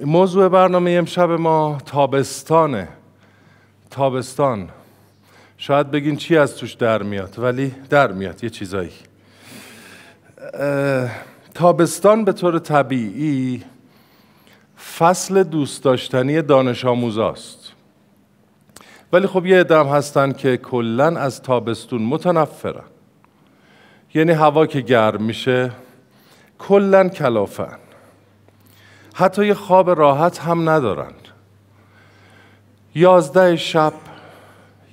موضوع برنامه امشب ما تابستانه. تابستان. شاید بگین چی از توش در میاد ولی در میاد یه چیزایی. تابستان به طور طبیعی فصل دوست داشتنی دانش آموزاست. ولی خب یه ادم هستن که کلا از تابستون متنفرن. یعنی هوا که گرم میشه کلا کلافن. حتی یه خواب راحت هم ندارن یازده شب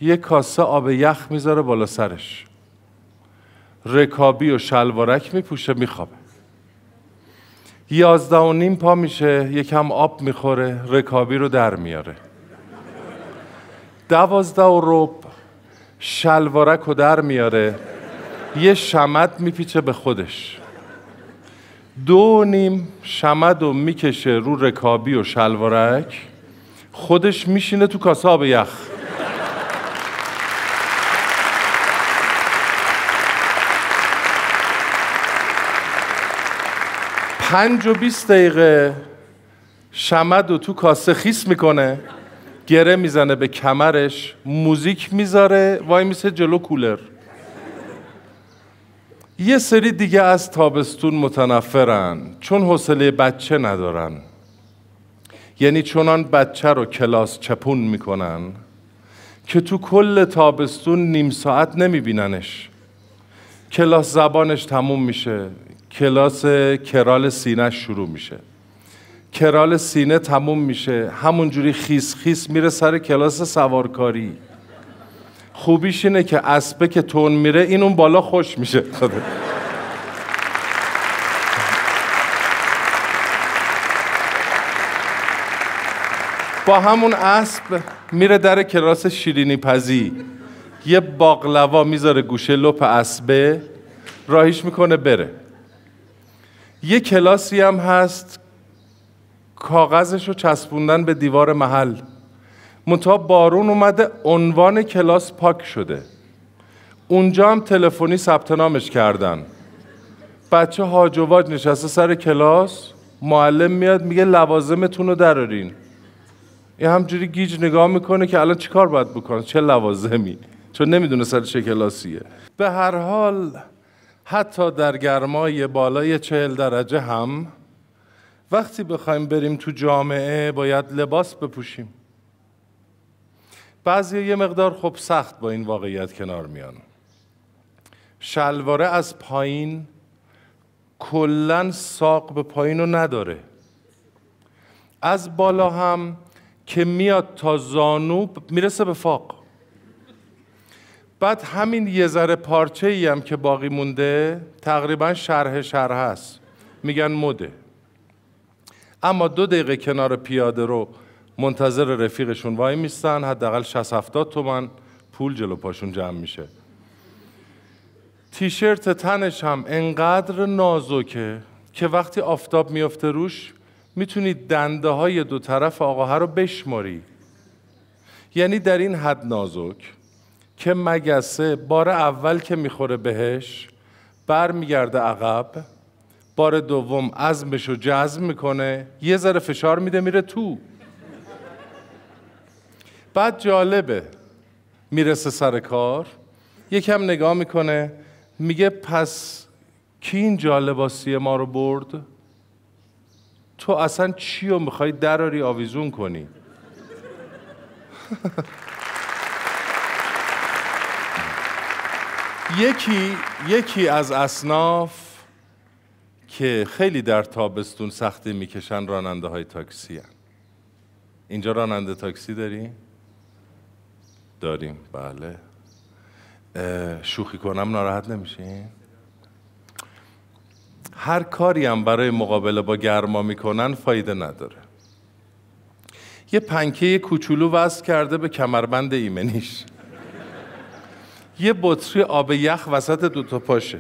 یه کاسه آب یخ می‌ذاره بالا سرش. رکابی و شلوارک میپوشه میخوابه. یازده و نیم پا میشه یکم آب می‌خوره رکابی رو در میاره. دوازده و رب شلوارک رو در میاره. یه شمد میپیچه به خودش. دو نیم شمد و می‌کشه رو رکابی و شلوارک خودش میشینه تو کاسه آب یخ. پنج و بیست دقیقه شمد و تو کاسه خیس می‌کنه گره می‌زنه به کمرش موزیک می‌ذاره وای میسه جلو کولر. یه سری دیگه از تابستون متنفرن چون حوصله بچه ندارن. یعنی چونان بچه رو کلاس چپون می‌کنن که تو کل تابستون نیم ساعت نمیبیننش. کلاس زبانش تموم میشه کلاس کرال سینه شروع میشه. کرال سینه تموم میشه همونجوری خیس خیس میره سر کلاس سوارکاری. خوبیش اینه که اسبه که تون میره این اون بالا خوش میشه. با همون اسب میره در کلاس شیرینی پزی. یه باقلوا می‌ذاره گوشه لپ اسبه. راهیش می‌کنه بره. یه کلاسی هم هست. کاغذش رو چسبوندن به دیوار محل. منتها بارون اومده عنوان کلاس پاک شده. اونجا هم تلفنی ثبت نامش کردن. بچه هاج نشسته سر کلاس معلم میاد میگه لوازمتون رو درارین. این همجوری گیج نگاه می‌کنه که الان چیکار باید بکنه؟ چه لوازمی؟ چون نمی‌دونه سر چه کلاسیه. به هر حال حتی در گرمای بالای چهل درجه هم وقتی بخوایم بریم تو جامعه باید لباس بپوشیم. بعضی یه مقدار خب سخت با این واقعیت کنار میان. شلواره از پایین کلا ساق به پایین رو نداره. از بالا هم که میاد تا زانو می‌رسه به فاق. بعد همین یه ذره پارچه ای هم که باقی مونده تقریبا شرح شرح هست. میگن مده. اما دو دقیقه کنار پیاده رو منتظر رفیقشون وای میستن حداقل 60 70 تومن پول جلو پاشون جمع میشه. تیشرت تنش هم انقدر نازکه که وقتی آفتاب میفته روش می‌تونی دنده های دو طرف آقاها رو بشماری. یعنی در این حد نازک که مگسه بار اول که می‌خوره بهش بر میگرده عقب بار دوم عزمش رو جزم می‌کنه یه ذره فشار میده میره تو. بعد جالبه می‌رسه سر کار یکم نگاه می‌کنه میگه پس کی این جالباسی ما رو برد؟ تو اصلا چی رو می‌خوای دراری آویزون کنی؟ یکی یکی از اصناف که خیلی در تابستون سختی می‌کشن راننده های تاکسی هن. اینجا راننده تاکسی داری؟ داریم. بله. شوخی کنم ناراحت نمیشین؟ هر کاری هم برای مقابله با گرما می‌کنن فایده نداره. یه پنکه کوچولو وصل کرده به کمربند ایمنیش. یه بطری آب یخ وسط دوتا پاشه.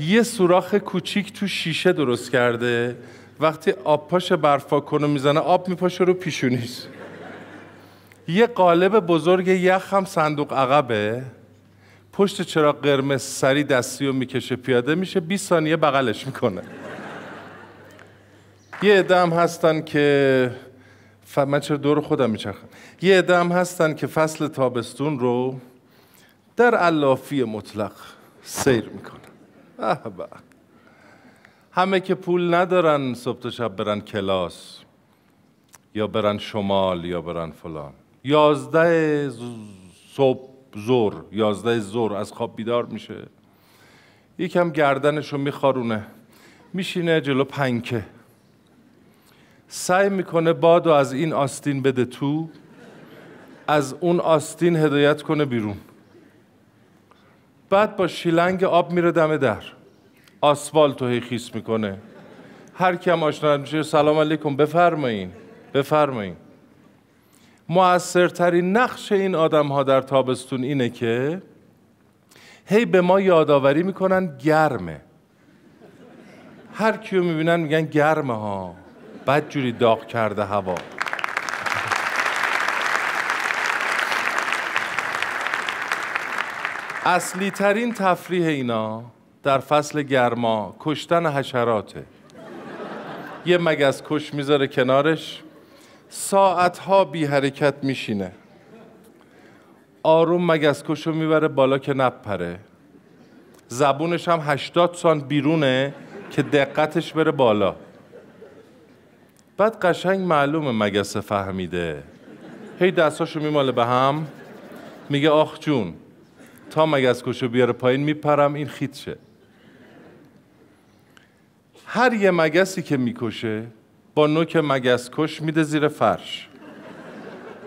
یه سوراخ کوچیک تو شیشه درست کرده. وقتی آب پاش برفا کنو می‌زنه آب میپاشه رو پیشونیش. یه قالب بزرگ یخ هم صندوق عقبه. پشت چراغ قرمز سری دستی و می‌کشه پیاده میشه 20 ثانیه بغلش می‌کنه. یه هم هستن که ف... من چرا دور خودم میچرخم؟ یه هم هستن که فصل تابستون رو در علافی مطلق سیر می‌کنن. همه که پول ندارن صبح تا شب برن کلاس یا برن شمال یا برن فلان. یازده صبح زور یازده زور از خواب بیدار میشه. یکم گردنشو میخارونه. میشینه جلو پنکه. سعی می‌کنه بادو از این آستین بده تو از اون آستین هدایت کنه بیرون. بعد با شیلنگ آب میره دم در. آسفالت رو هی خیس می‌کنه. هر کی هم آشنا میشه سلام علیکم بفرمایین بفرمایین. موثرترین نقش این آدم ها در تابستون اینه که هی به ما یادآوری می‌کنن گرمه. هر کیو می‌بینن میگن گرمه ها. بد جوری داغ کرده هوا. اصلی ترین تفریح اینا در فصل گرما کشتن حشراته. یه مگس کش می‌ذاره کنارش. ساعتها بی حرکت میشینه. آروم مگس کشو می‌بره بالا که نپره. زبونش هم 80 سانت بیرونه که دقتش بره بالا. بعد قشنگ معلومه مگس فهمیده. هی دستاشو میماله به هم. میگه آخ جون تا مگس کشو بیاره پایین میپرم این خیت شه. هر یه مگسی که می‌کشه با نوک مگس کش میده زیر فرش.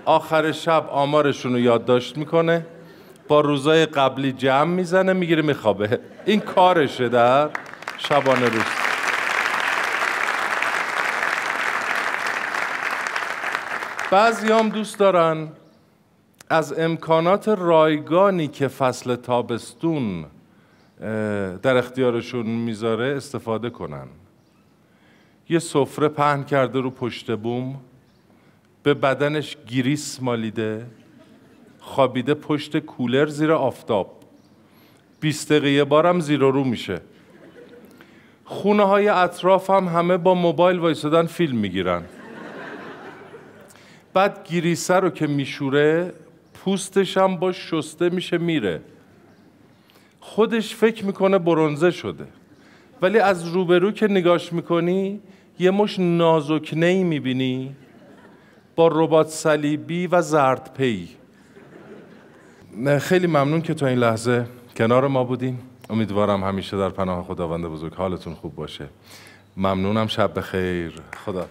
آخر شب آمارشون رو یادداشت می‌کنه با روزای قبلی جمع می‌زنه می‌گیره میخوابه. این کارشه در شبانه روز. بعضی هم دوست دارن از امکانات رایگانی که فصل تابستون در اختیارشون می‌ذاره استفاده کنن. یه سفره پهن کرده رو پشت بوم به بدنش گریس مالیده خوابیده پشت کولر زیر آفتاب. 20 دقیقه بارم زیر و رو میشه. خونه های اطراف هم همه با موبایل وایسادن فیلم می‌گیرن. بعد گریسه رو که میشوره پوستش هم با شسته میشه میره. خودش فکر می‌کنه برونزه شده. ولی از روبرو که نگاش می‌کنی یه مش نازکنه ای می‌بینی؟ با ربات صلیبی و زردپی نه، خیلی ممنون که تا این لحظه کنار ما بودین. امیدوارم همیشه در پناه خداوند بزرگ. حالتون خوب باشه. ممنونم. شب بخیر. خدا.